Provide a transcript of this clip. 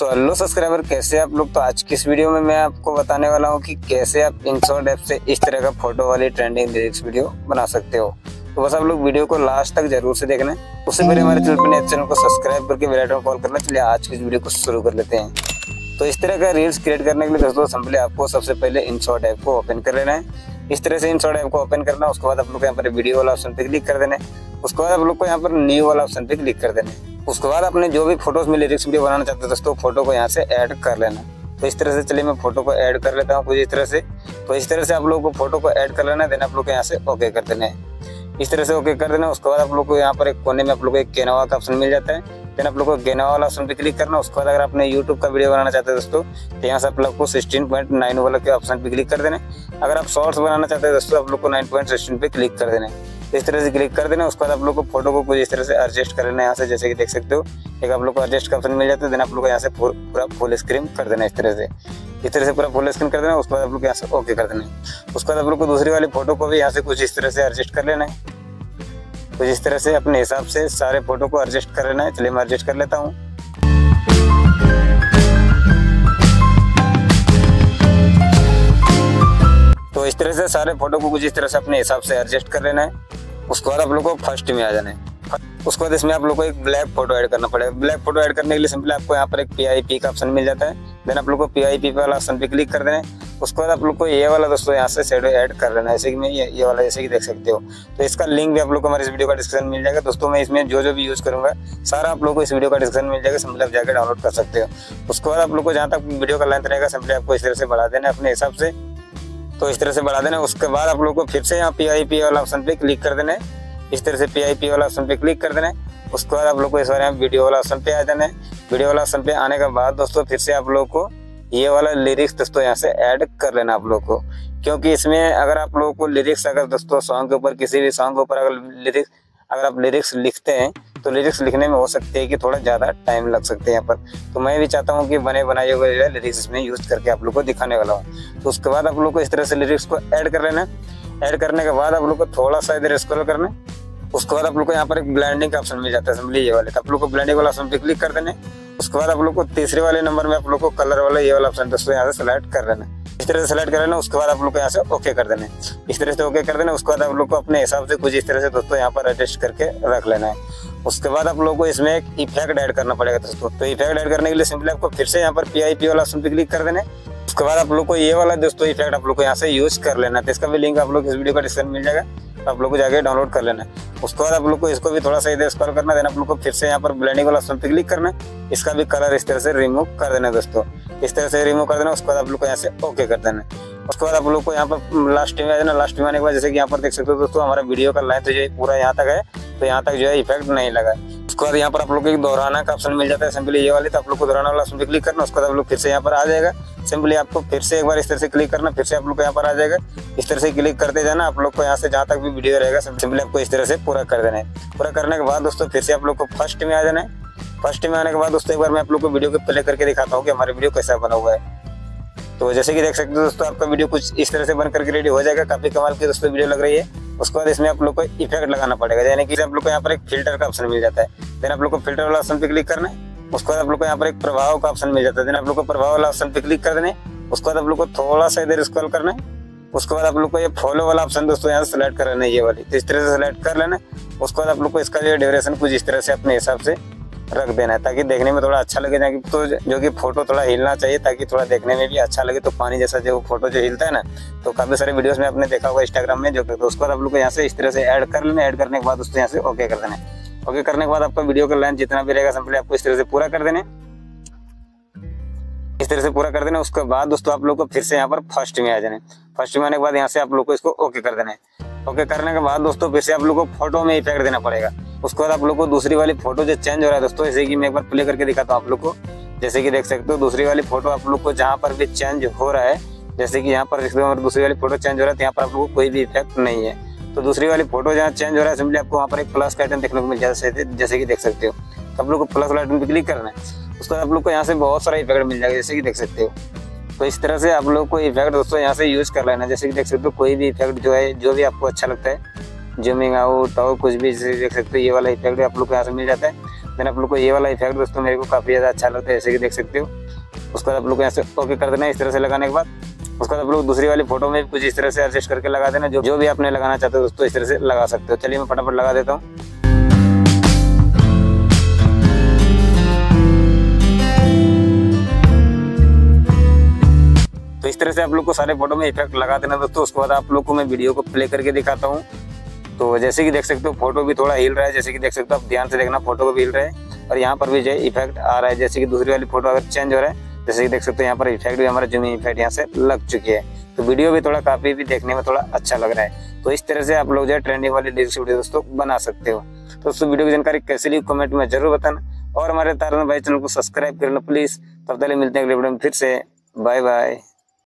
तो hello subscriber कैसे आप लोग? तो आज की इस वीडियो में मैं आपको बताने वाला हूँ कि कैसे आप इंशॉट ऐप से इस तरह का फ़ोटो वाली ट्रेंडिंग लिरिक्स वीडियो बना सकते हो। तो बस आप लोग वीडियो को लास्ट तक ज़रूर से देखना उससे पहले हमारे चैनल चैनल को सब्सक्राइब करके बेल आइकन कॉल करना। चलिए आज की इस वीडियो को शुरू कर लेते हैं। तो इस तरह का रील्स क्रिएट करने के लिए दोस्तों सिंपली आपको सबसे पहले इंशॉट ऐप को ओपन कर लेना है। इस तरह से इंशॉट ऐप को ओपन करना, उसके बाद आप लोग यहाँ पर वीडियो वाला ऑप्शन पे क्लिक कर देना है। उसके बाद आप लोग को यहाँ पर न्यू वाला ऑप्शन पे क्लिक कर देना उसके बाद अपने जो भी फ़ोटोज़ में लिरिक्स वीडियो बनाना चाहते हो दोस्तों फ़ोटो को यहाँ से ऐड कर लेना। तो इस तरह से चलिए मैं फ़ोटो को ऐड कर लेता हूँ कुछ इस तरह से। तो इस तरह से आप लोगों को फ़ोटो को ऐड कर लेना देना आप लोग को यहाँ से ओके कर देना है। इस तरह से ओके कर देना उसके बाद आप लोग को यहाँ पर एक कोने में आप लोग को एक कैनवा का ऑप्शन मिल जाता है। देन आप लोग को गेना वाला ऑप्शन पे क्लिक करना, उसके बाद अगर आपने यूट्यूब का वीडियो बनाना चाहते हैं दोस्तों तो यहाँ से आप लोग को सिक्सटीन पॉइंट नाइन वाला के ऑप्शन पे क्लिक कर देना अगर आप शॉर्ट्स बनाना चाहते हैं दोस्तों, आप लोग को नाइन पॉइंट सिक्सटीन पे क्लिक कर देना इस तरह से क्लिक कर देना, उसके बाद आप लोग को फ़ोटो को कुछ इस तरह से एडजस्ट कर लेना, यहाँ से जैसे कि देख सकते हो। एक आप लोग को एडजस्ट का ऑप्शन मिल जाता है देन आप लोग को यहाँ से पूरा फुल स्क्रीन कर देना इस तरह से। इस तरह से पूरा फुल स्क्रीन कर देना, उसके बाद आप लोग यहाँ से ओके कर देना। उसके बाद आप लोग को दूसरी वाली फ़ोटो को भी यहाँ से कुछ इस तरह से एडजस्ट कर लेना है। तो इस तरह से अपने हिसाब से सारे फ़ोटो को एडजस्ट कर लेना है, चलिए मैं एडजस्ट कर लेता हूँ। तो इस तरह से सारे फ़ोटो को कुछ इस तरह से अपने हिसाब से एडजस्ट कर लेना है। उसके बाद आप लोग को फ़र्स्ट में आ जाना है। उसके बाद इसमें आप लोग को एक ब्लैक फ़ोटो ऐड करना पड़ेगा। ब्लैक फ़ोटो ऐड करने के लिए सिंपली आपको यहाँ पर एक पीआईपी का ऑप्शन मिल जाता है। देन आप लोग को पीआईपी वाला ऑप्शन पे क्लिक कर देना है। उसके बाद आप लोग को ये वाला दोस्तों यहाँ से शेडो ऐड कर लेना है। जैसे कि मैं ये वाला जैसे कि देख सकते हो। तो इसका लिंक भी आप लोग को हमारे इस वीडियो का डिस्क्रिप्शन मिल जाएगा। दोस्तों, मैं इसमें जो जो भी यूज़ करूँगा, सारा आप लोग को इस वीडियो का डिस्क्रिप्शन मिल जाएगा। सिंपली आप जाकर डाउनलोड कर सकते हो। उसके बाद आप लोग को जहाँ तक वीडियो का लेंथ रहेगा सिंपली आपको इस तरह से बढ़ा देना अपने हिसाब से। तो इस तरह से बढ़ा देना। उसके बाद आप लोग को फिर से यहाँ पीआईपी वाला ऑप्शन पे क्लिक कर देना है। इस तरह से पीआईपी वाला ऑप्शन पे क्लिक कर देना है। उसके बाद आप लोग को इस बार यहाँ वीडियो वाला ऑप्शन पे आ जाना है। वीडियो वाला ऑप्शन पे आने के बाद दोस्तों फिर से आप लोग को ये वाला लिरिक्स दोस्तों यहाँ से ऐड कर लेना आप लोग को। क्योंकि इसमें अगर आप लोगों को लिरिक्स अगर दोस्तों सॉन्ग के ऊपर, किसी भी सॉन्ग के ऊपर अगर लिरिक्स अगर आप लिरिक्स लिखते हैं तो लिरिक्स लिखने में हो सकते हैं कि थोड़ा ज़्यादा टाइम लग सकते हैं यहाँ पर। तो मैं भी चाहता हूँ कि बने बनाए हुए लिरिक्स इसमें यूज़ करके आप लोग को दिखाने वाला हूँ। तो उसके बाद आप लोग को इस तरह से लिरिक्स को ऐड कर लेना ऐड करने के बाद आप लोग को थोड़ा सा इधर स्क्रॉल करना उसके बाद आप लोग को यहाँ पर एक ब्लैंडिंग का ऑप्शन मिल जाता है सिंपली ये वाले। तो आप लोग को ब्लैंडिंग वाला ऑप्शन पे क्लिक कर देने उसके बाद आप लोग को तीसरे वाले नंबर में आप लोग को कलर वाला ये वाला ऑप्शन दोस्तों यहाँ से सिलेक्ट कर लेना इस तरह से सिलेक्ट कर लेना उसके बाद आप लोग को यहाँ से ओके कर देना इस तरह से ओके कर देना उसके बाद आप लोग को अपने हिसाब से कुछ इस तरह से दोस्तों यहाँ पर एडजस्ट करके रख लेना है। उसके बाद आप लोग को इसमें एक इफ़ेक्ट ऐड करना पड़ेगा दोस्तों तो इफ़ेक्ट ऐड करने के लिए सिंपली आपको फिर से यहाँ पर पी आई पी वाला ऑप्शन पे क्लिक कर देना उसके बाद आप लोग को ये वाला दोस्तों इफ़ेक्ट आप लोग को यहाँ से यूज़ कर लेना तो इसका भी लिंक आप लोग इस वीडियो का डिस्क्रिप्शन मिल जाएगा। आप लोग को जाके डाउनलोड कर लेना उसके बाद आप लोग को इसको भी थोड़ा सा इधर स्क्रॉल करना देना आप लोग को फिर से यहाँ पर ब्लेंडिंग वाला ऑप्शन पे क्लिक करना इसका भी कलर इस तरह से रिमूव कर देना दोस्तों। इस तरह से रिमूव कर देना उसके बाद आप लोग को यहाँ से ओके कर देना उसके बाद आप लोग को यहाँ पर लास्ट में आ जाना लास्ट में आने के बाद जैसे कि यहाँ पर देख सकते हो दोस्तों, हमारा वीडियो का लेंथ जो है पूरा यहाँ तक है। तो यहाँ तक जो है इफ़ेक्ट नहीं लगा। उसके बाद यहाँ पर आप लोग को एक दोहराना का ऑप्शन मिल जाता है सिंपली ये वाले तो आप लोग को दोहराना वाला ऑप्शन क्लिक करना, उसके बाद आप लोग फिर से यहाँ पर आ जाएगा। सिंपली आपको फिर से एक बार इस तरह से क्लिक करना, फिर से आप लोग को यहाँ पर आ जाएगा। इस तरह से क्लिक करते जाना, आप लोग को यहाँ से जहाँ तक भी वीडियो रहेगा सिंपली आपको इस तरह से पूरा कर देना है। पूरा करने के बाद दोस्तों फिर से आप लोग को फ़र्स्ट में आ जाना है। फ़र्स्ट में आने के बाद दोस्तों एक बार मैं आप लोग को वीडियो को प्ले करके दिखाता हूँ कि हमारा वीडियो कैसा बना हुआ है। तो जैसे कि देख सकते हो दोस्तों, आपका वीडियो कुछ इस तरह से बन करके रेडी हो जाएगा। काफ़ी कमाल की दोस्तों वीडियो लग रही है। उसके बाद इसमें आप लोग को इफ़ेक्ट लगाना पड़ेगा। यानी कि आप लोग को यहाँ पर एक फ़िल्टर का ऑप्शन मिल जाता है। देन आप लोग को फ़िल्टर वाला ऑप्शन पे क्लिक करना है। उसके बाद आप लोग को यहाँ पर एक प्रभाव का ऑप्शन मिल जाता है। देन आप लोग को प्रभाव वाला ऑप्शन पे क्लिक कर देने उसके बाद आप लोग को थोड़ा सा इधर स्क्रॉल करना है। उसके बाद आप लोग को ये फॉलो वाला ऑप्शन दोस्तों यहाँ से सिलेक्ट कर लेना ये वाली। तो इस तरह से सिलेक्ट कर लेना उसके बाद आप लोग को इसका जो ड्यूरेशन कुछ इस तरह से अपने हिसाब से रख देना है, ताकि देखने में थोड़ा अच्छा लगे ताकि तो जो कि फ़ोटो थोड़ा हिलना चाहिए, ताकि थोड़ा देखने में भी अच्छा लगे तो पानी जैसा जो फ़ोटो जो हिलता है ना तो काफ़ी सारे वीडियोस में आपने देखा होगा इंस्टाग्राम में, जो तो उसको आप लोग यहाँ से इस तरह से ऐड कर लेना ऐड करने के बाद उसको यहाँ से ओके कर देना ओके करने के बाद आपका वीडियो का लेंथ जितना भी रहेगा सिंपली आपको इस तरह से पूरा कर देने इस तरह से पूरा कर देना उसके बाद दोस्तों आप लोग को फिर से यहाँ पर फ़र्स्ट में आ जाने फ़र्स्ट में आने के बाद यहाँ से आप लोग को इसको ओके कर देना है। ओके करने के बाद दोस्तों फिर से आप लोग को फ़ोटो में इफ़ेक्ट देना पड़ेगा। उसके बाद आप लोग को दूसरी वाली फ़ोटो जो चेंज हो रहा है दोस्तों जैसे कि मैं एक बार प्ले करके दिखाता हूँ आप लोग को। जैसे कि देख सकते हो, दूसरी वाली फ़ोटो आप लोग को जहाँ पर भी चेंज हो रहा है, जैसे कि यहाँ पर दूसरी वाली फ़ोटो चेंज हो रहा है तो यहाँ पर आप लोग को कोई भी इफ़ेक्ट नहीं है। तो दूसरी वाली फ़ोटो जहाँ चेंज हो रहा है सिंपली आपको वहाँ पर एक प्लस का आइटम देखने को मिल जाता है, जैसे कि देख सकते हो। तो आप लोग को प्लस वाला आइटम पे क्लिक करना है। उसके बाद आप लोग को यहाँ से बहुत सारा इफ़ेक्ट मिल जाएगा, जैसे कि देख सकते हो। तो इस तरह से आप लोग को इफ़ेक्ट दोस्तों यहाँ से यूज़ कर लेना जैसे कि देख सकते हो, कोई भी इफ़ेक्ट जो है, जो भी आपको अच्छा लगता है जूमिंग आउट और कुछ भी देख सकते हो, ये वाला इफ़ेक्ट आप लोग को यहाँ से मिल जाता है। देन आप लोग को ये वाला इफ़ेक्ट दोस्तों मेरे को काफ़ी ज़्यादा अच्छा लगता है, जैसे कि देख सकते हो। उसके बाद आप लोग को यहाँ से ओके कर देना इस तरह से लगाने के बाद। उसके बाद आप लोग दूसरी वाली फ़ोटो में कुछ इस तरह से एडजस्ट करके लगा देना, जो जो भी आपने लगाना चाहते हो दोस्तों इस तरह से लगा सकते हो। चलिए मैं फटाफट लगा देता हूँ। तो इस तरह से आप लोग को सारे फ़ोटो में इफ़ेक्ट लगा देना दोस्तों। उसके बाद आप लोग को मैं वीडियो को प्ले करके दिखाता हूँ। तो जैसे कि देख सकते हो फ़ोटो भी थोड़ा हिल रहा है। जैसे कि देख सकते हो, आप ध्यान से देखना फ़ोटो को भी हिल रहा है। और यहाँ पर भी जो इफ़ेक्ट आ रहा है। जैसे कि दूसरी वाली फ़ोटो अगर चेंज हो रहा है, जैसे कि देख सकते हो, यहाँ पर इफ़ेक्ट भी हमारा जूमिंग इफ़ेक्ट यहाँ से लग चुकी है। तो वीडियो भी थोड़ा काफ़ी भी देखने में थोड़ा अच्छा लग रहा है। तो इस तरह से आप लोग जो है ट्रेंडिंग वाली लिरिक्स वीडियो दोस्तों बना सकते हो। तो दोस्तों वीडियो की जानकारी कैसे ली कमेंट में ज़रूर बताना। और हमारे तारण भाई चैनल को सब्सक्राइब कर लो प्लीज़ तब तक मिलते हैं अगले वीडियो में फिर से। Bye bye